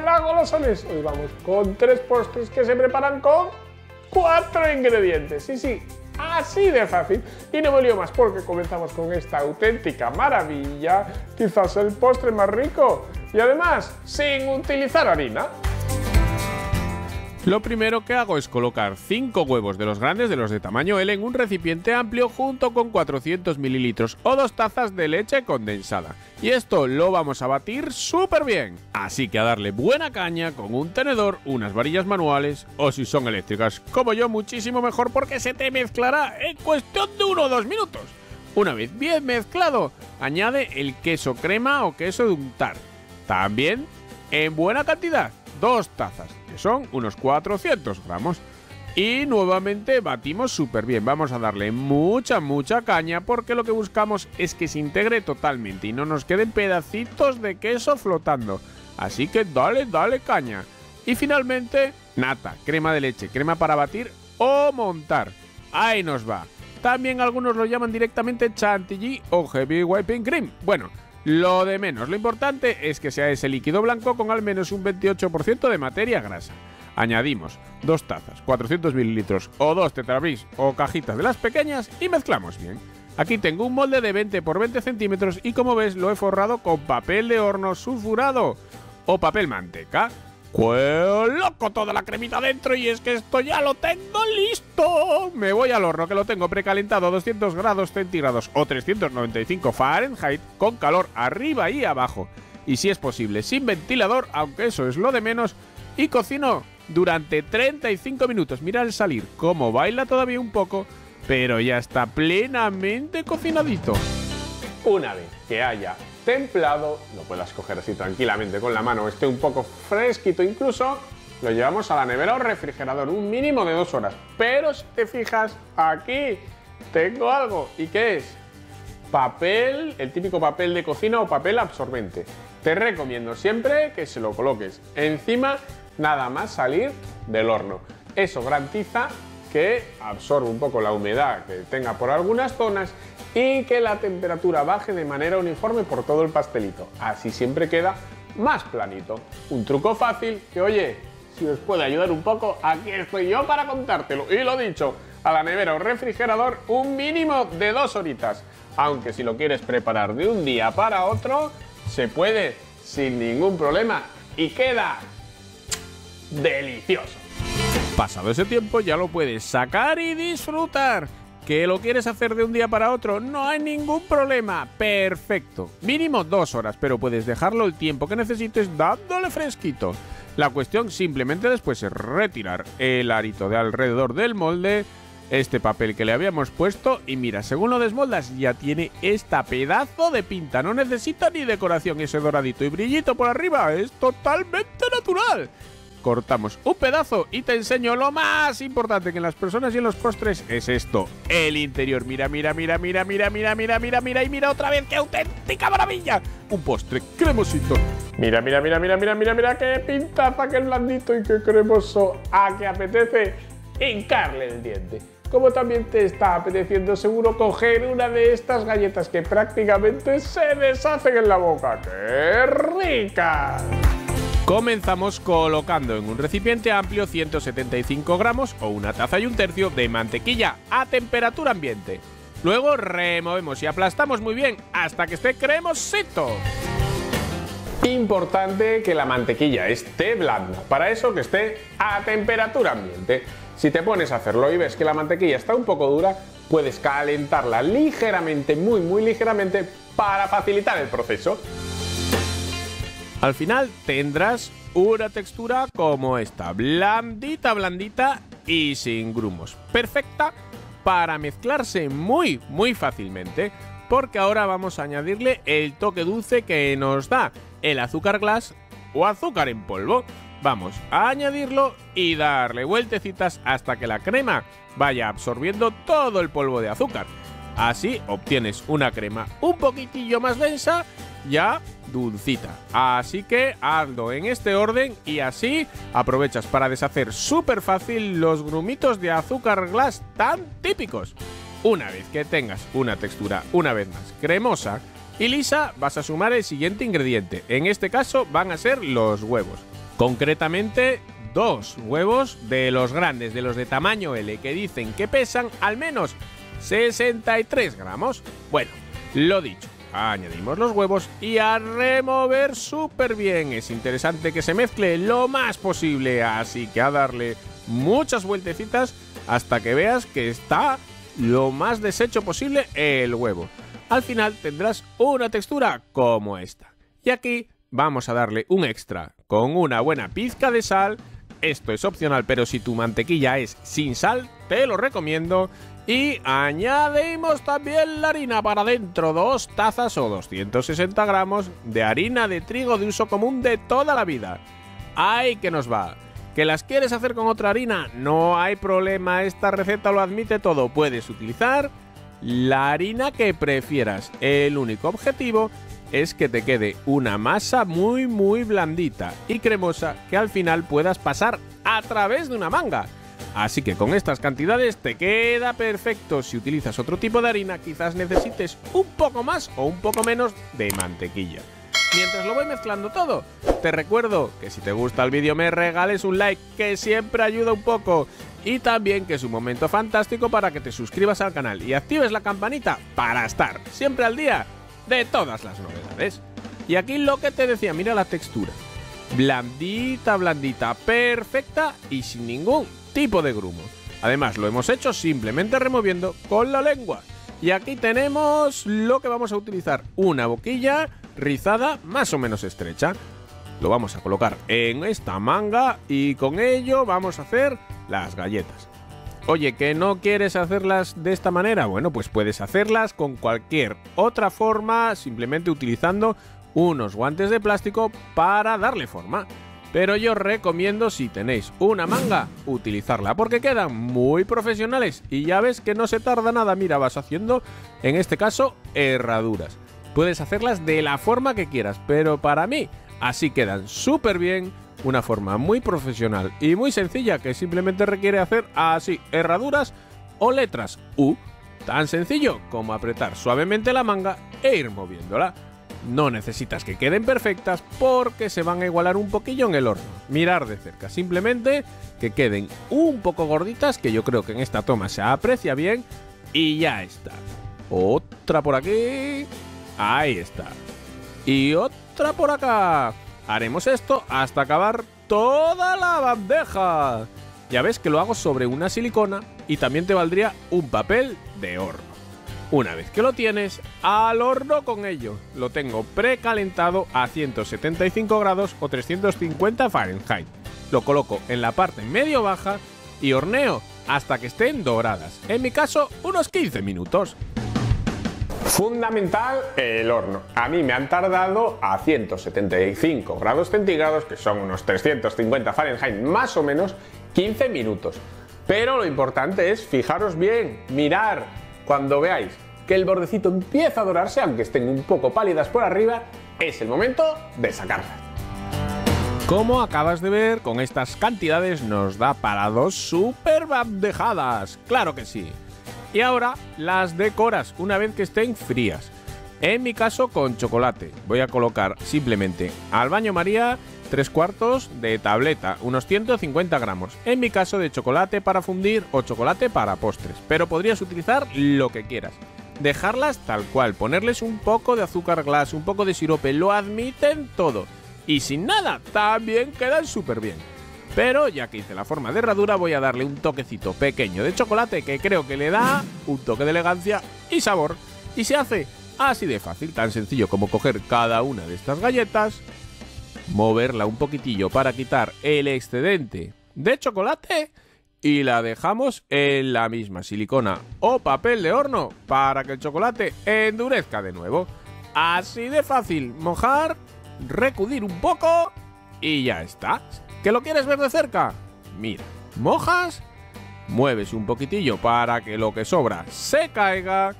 Hola golosones, hoy vamos con tres postres que se preparan con cuatro ingredientes. Sí, sí, así de fácil. Y no me lío más porque comenzamos con esta auténtica maravilla, quizás el postre más rico y además sin utilizar harina. Lo primero que hago es colocar 5 huevos de los grandes, de los de tamaño L, en un recipiente amplio junto con 400 mililitros o dos tazas de leche condensada. Y esto lo vamos a batir súper bien. Así que a darle buena caña con un tenedor, unas varillas manuales o si son eléctricas, como yo, muchísimo mejor porque se te mezclará en cuestión de uno o dos minutos. Una vez bien mezclado, añade el queso crema o queso de untar. También en buena cantidad, dos tazas son unos 400 gramos. Y nuevamente batimos súper bien. Vamos a darle mucha, mucha caña porque lo que buscamos es que se integre totalmente y no nos queden pedacitos de queso flotando. Así que dale, dale caña. Y finalmente, nata, crema de leche, crema para batir o montar. Ahí nos va. También algunos lo llaman directamente chantilly o heavy wiping cream. Bueno, lo de menos, lo importante es que sea ese líquido blanco con al menos un 28% de materia grasa. Añadimos dos tazas, 400 mililitros o dos tetrabris o cajitas de las pequeñas y mezclamos bien. Aquí tengo un molde de 20 por 20 centímetros y como ves lo he forrado con papel de horno sulfurado o papel manteca. ¡Qué loco toda la cremita dentro! Y es que esto ya lo tengo listo. Me voy al horno que lo tengo precalentado a 200 grados centígrados o 395 Fahrenheit con calor arriba y abajo. Y si es posible, sin ventilador, aunque eso es lo de menos. Y cocino durante 35 minutos. Mira al salir cómo baila todavía un poco, pero ya está plenamente cocinadito. Una vez que haya templado, lo puedas coger así tranquilamente con la mano, esté un poco fresquito incluso, lo llevamos a la nevera o refrigerador, un mínimo de dos horas. Pero si te fijas, aquí tengo algo. ¿Y qué es? Papel, el típico papel de cocina o papel absorbente. Te recomiendo siempre que se lo coloques encima nada más salir del horno. Eso garantiza que absorbe un poco la humedad que tenga por algunas zonas y que la temperatura baje de manera uniforme por todo el pastelito. Así siempre queda más planito. Un truco fácil que, oye, si os puede ayudar un poco, aquí estoy yo para contártelo. Y lo dicho, a la nevera o refrigerador un mínimo de dos horitas. Aunque si lo quieres preparar de un día para otro, se puede sin ningún problema y queda delicioso. Pasado ese tiempo ya lo puedes sacar y disfrutar. ¿Que lo quieres hacer de un día para otro? No hay ningún problema. Perfecto. Mínimo dos horas, pero puedes dejarlo el tiempo que necesites dándole fresquito. La cuestión simplemente después es retirar el arito de alrededor del molde, este papel que le habíamos puesto y mira, según lo desmoldas ya tiene esta pedazo de pinta. No necesita ni decoración, ese doradito y brillito por arriba es totalmente natural cortamos un pedazo y te enseño lo más importante que en las personas y en los postres es esto, el interior. Mira, mira, mira, mira, mira, mira, mira, mira, mira y mira otra vez, qué auténtica maravilla. Un postre cremosito. Mira, mira, mira, mira, mira, mira, mira, qué pintaza, qué blandito y qué cremoso. A que apetece hincarle el diente. Como también te está apeteciendo seguro coger una de estas galletas que prácticamente se deshacen en la boca. ¡Qué rica! Comenzamos colocando en un recipiente amplio 175 gramos o una taza y un tercio de mantequilla a temperatura ambiente. Luego removemos y aplastamos muy bien hasta que esté cremosito. Importante que la mantequilla esté blanda, para eso que esté a temperatura ambiente. Si te pones a hacerlo y ves que la mantequilla está un poco dura, puedes calentarla ligeramente, muy muy ligeramente, para facilitar el proceso. Al final tendrás una textura como esta, blandita, blandita y sin grumos. Perfecta para mezclarse muy, muy fácilmente, porque ahora vamos a añadirle el toque dulce que nos da el azúcar glass o azúcar en polvo. Vamos a añadirlo y darle vueltecitas hasta que la crema vaya absorbiendo todo el polvo de azúcar. Así obtienes una crema un poquitillo más densa ya dulcita. Así que hazlo en este orden y así aprovechas para deshacer súper fácil los grumitos de azúcar glass tan típicos. Una vez que tengas una textura una vez más cremosa y lisa, vas a sumar el siguiente ingrediente. En este caso van a ser los huevos. Concretamente, dos huevos de los grandes, de los de tamaño L, que dicen que pesan al menos 63 gramos. Bueno, lo dicho, añadimos los huevos y a remover súper bien. Es interesante que se mezcle lo más posible, así que a darle muchas vueltecitas hasta que veas que está lo más deshecho posible el huevo. Al final tendrás una textura como esta. Y aquí vamos a darle un extra con una buena pizca de sal. Esto es opcional, pero si tu mantequilla es sin sal, te lo recomiendo. Y añadimos también la harina para dentro, dos tazas o 260 gramos de harina de trigo de uso común de toda la vida. ¡Ay, que nos va! ¿Que las quieres hacer con otra harina? No hay problema, esta receta lo admite todo. Puedes utilizar la harina que prefieras. El único objetivo es que te quede una masa muy muy blandita y cremosa que al final puedas pasar a través de una manga. Así que con estas cantidades te queda perfecto. Si utilizas otro tipo de harina, quizás necesites un poco más o un poco menos de mantequilla. Mientras lo voy mezclando todo, te recuerdo que si te gusta el vídeo me regales un like, que siempre ayuda un poco. Y también que es un momento fantástico para que te suscribas al canal y actives la campanita para estar siempre al día de todas las novedades. Y aquí lo que te decía, mira la textura. Blandita, blandita, perfecta y sin ningún tipo de grumo. Además, lo hemos hecho simplemente removiendo con la lengua. Y aquí tenemos lo que vamos a utilizar, una boquilla rizada más o menos estrecha. Lo vamos a colocar en esta manga y con ello vamos a hacer las galletas. Oye, ¿que no quieres hacerlas de esta manera? Bueno, pues puedes hacerlas con cualquier otra forma, simplemente utilizando unos guantes de plástico para darle forma. Pero yo recomiendo si tenéis una manga, utilizarla porque quedan muy profesionales y ya ves que no se tarda nada, mira, vas haciendo, en este caso, herraduras. Puedes hacerlas de la forma que quieras, pero para mí así quedan súper bien, una forma muy profesional y muy sencilla que simplemente requiere hacer así herraduras o letras U, tan sencillo como apretar suavemente la manga e ir moviéndola. No necesitas que queden perfectas porque se van a igualar un poquillo en el horno. Mirar de cerca, simplemente que queden un poco gorditas, que yo creo que en esta toma se aprecia bien. Y ya está. Otra por aquí. Ahí está. Y otra por acá. Haremos esto hasta acabar toda la bandeja. Ya ves que lo hago sobre una silicona y también te valdría un papel de horno. Una vez que lo tienes, al horno con ello. Lo tengo precalentado a 175 grados o 350 Fahrenheit. Lo coloco en la parte medio baja y horneo hasta que estén doradas. En mi caso, unos 15 minutos. Fundamental el horno. A mí me han tardado a 175 grados centígrados, que son unos 350 Fahrenheit más o menos, 15 minutos. Pero lo importante es fijaros bien, mirar cuando veáis que el bordecito empieza a dorarse, aunque estén un poco pálidas por arriba, es el momento de sacarlas. Como acabas de ver, con estas cantidades nos da para dos super bandejadas. Claro que sí. Y ahora las decoras una vez que estén frías. En mi caso con chocolate. Voy a colocar simplemente al baño María tres cuartos de tableta, unos 150 gramos. En mi caso de chocolate para fundir o chocolate para postres, pero podrías utilizar lo que quieras. Dejarlas tal cual, ponerles un poco de azúcar glass, un poco de sirope, lo admiten todo. Y sin nada, también quedan súper bien. Pero ya que hice la forma de herradura, voy a darle un toquecito pequeño de chocolate que creo que le da un toque de elegancia y sabor. Y se hace así de fácil, tan sencillo como coger cada una de estas galletas, moverla un poquitillo para quitar el excedente de chocolate y la dejamos en la misma silicona o papel de horno para que el chocolate endurezca de nuevo. Así de fácil, mojar, recudir un poco y ya está. ¿Que lo quieres ver de cerca? Mira, mojas, mueves un poquitillo para que lo que sobra se caiga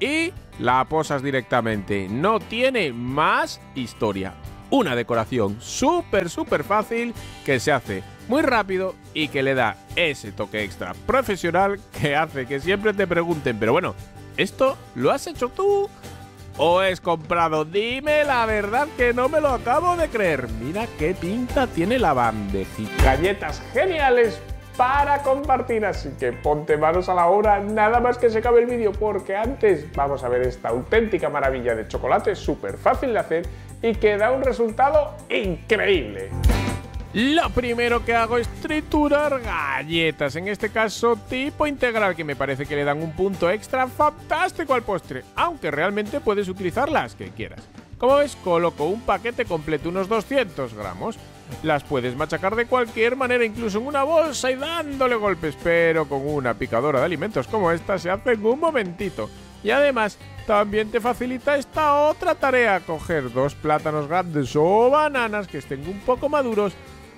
y la posas directamente. No tiene más historia una decoración súper, súper fácil que se hace muy rápido y que le da ese toque extra profesional que hace que siempre te pregunten, pero bueno, ¿esto lo has hecho tú? o es comprado? Dime la verdad que no me lo acabo de creer. Mira qué pinta tiene la bandejita. Galletas geniales para compartir, así que ponte manos a la obra nada más que se acabe el vídeo, porque antes vamos a ver esta auténtica maravilla de chocolate, súper fácil de hacer y que da un resultado increíble. Lo primero que hago es triturar galletas, en este caso tipo integral, que me parece que le dan un punto extra fantástico al postre, aunque realmente puedes utilizar las que quieras. Como ves, coloco un paquete completo, unos 200 gramos. Las puedes machacar de cualquier manera, incluso en una bolsa y dándole golpes, pero con una picadora de alimentos como esta se hace en un momentito. Y además, también te facilita esta otra tarea, coger dos plátanos grandes o bananas que estén un poco maduros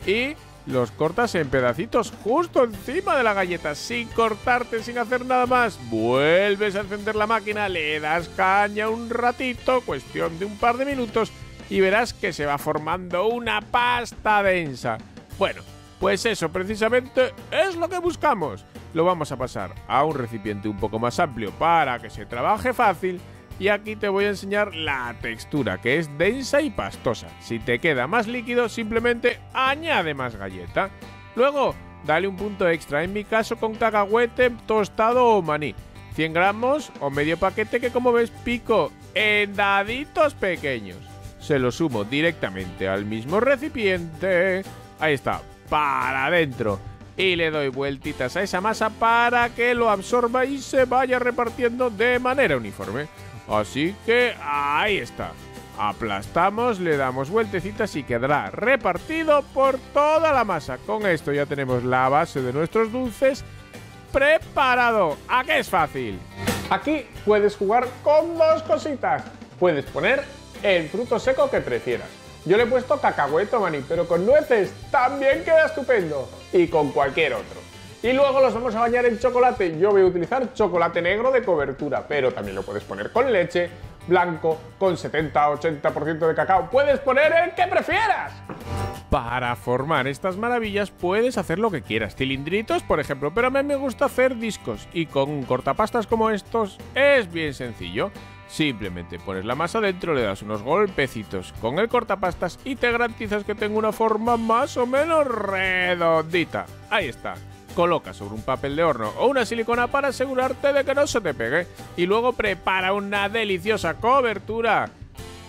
y los cortas en pedacitos justo encima de la galleta, sin cortarte, sin hacer nada más. Vuelves a encender la máquina, le das caña un ratito, cuestión de un par de minutos, y verás que se va formando una pasta densa. Bueno, pues eso precisamente es lo que buscamos. Lo vamos a pasar a un recipiente un poco más amplio para que se trabaje fácil y aquí te voy a enseñar la textura, que es densa y pastosa. Si te queda más líquido, simplemente añade más galleta. Luego, dale un punto extra, en mi caso con cacahuete tostado o maní. 100 gramos o medio paquete que como ves pico en daditos pequeños. Se lo sumo directamente al mismo recipiente. Ahí está, para adentro. Y le doy vueltitas a esa masa para que lo absorba y se vaya repartiendo de manera uniforme. Así que ahí está. Aplastamos, le damos vueltecitas y quedará repartido por toda la masa. Con esto ya tenemos la base de nuestros dulces preparado. ¿A qué es fácil? Aquí puedes jugar con dos cositas. Puedes poner el fruto seco que prefieras. Yo le he puesto cacahueto maní, pero con nueces también queda estupendo. Y con cualquier otro. Y luego los vamos a bañar en chocolate. Yo voy a utilizar chocolate negro de cobertura, pero también lo puedes poner con leche, blanco, con 70-80% de cacao. Puedes poner el que prefieras. Para formar estas maravillas puedes hacer lo que quieras, cilindritos por ejemplo, pero a mí me gusta hacer discos y con cortapastas como estos es bien sencillo. Simplemente pones la masa dentro, le das unos golpecitos con el cortapastas y te garantizas que tenga una forma más o menos redondita. Ahí está coloca sobre un papel de horno o una silicona para asegurarte de que no se te pegue y luego prepara una deliciosa cobertura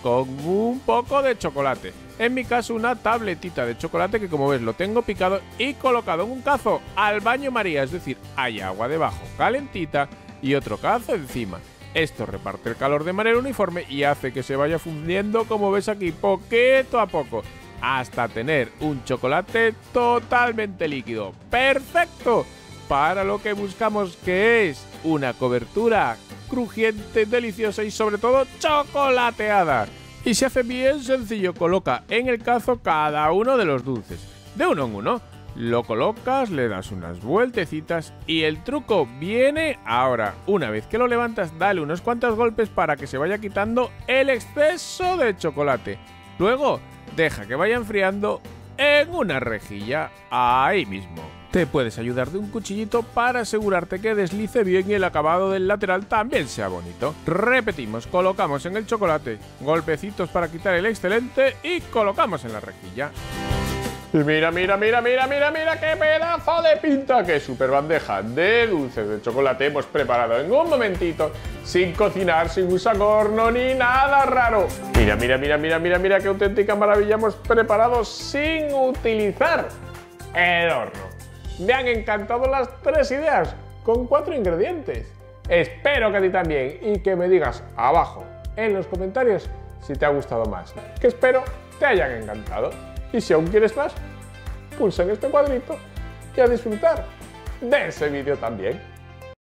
con un poco de chocolate. En mi caso una tabletita de chocolate que como ves lo tengo picado y colocado en un cazo al baño María, es decir, hay agua debajo calentita y otro cazo encima. Esto reparte el calor de manera uniforme y hace que se vaya fundiendo como ves aquí poquito a poco hasta tener un chocolate totalmente líquido. ¡Perfecto! Para lo que buscamos que es una cobertura crujiente, deliciosa y sobre todo chocolateada. Y se hace bien sencillo, coloca en el cazo cada uno de los dulces, de uno en uno. Lo colocas, le das unas vueltecitas y el truco viene ahora. Una vez que lo levantas, dale unos cuantos golpes para que se vaya quitando el exceso de chocolate. Luego, deja que vaya enfriando en una rejilla ahí mismo. Te puedes ayudar de un cuchillito para asegurarte que deslice bien y el acabado del lateral también sea bonito. Repetimos, colocamos en el chocolate golpecitos para quitar el excelente y colocamos en la rejilla. Y mira, mira, mira, mira, mira, mira qué pedazo de pinta, qué super bandeja de dulces de chocolate hemos preparado en un momentito, sin cocinar, sin usar horno ni nada raro. Mira, mira, mira, mira, mira, mira qué auténtica maravilla hemos preparado sin utilizar el horno. Me han encantado las tres ideas con cuatro ingredientes. Espero que a ti también y que me digas abajo en los comentarios si te ha gustado más. Que espero te hayan encantado. Y si aún quieres más, pulsa en este cuadrito y a disfrutar de ese vídeo también.